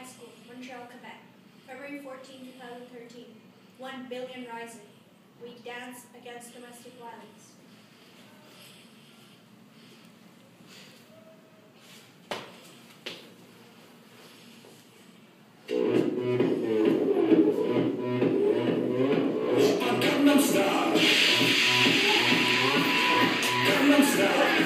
High School, Montreal, Quebec, February 14, 2013. 1 Billion Rising. We dance against domestic violence. Gangnam Style. Gangnam Style.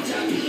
Thank you.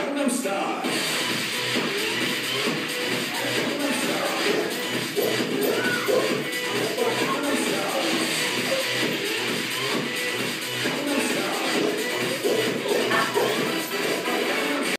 Gangnam Style.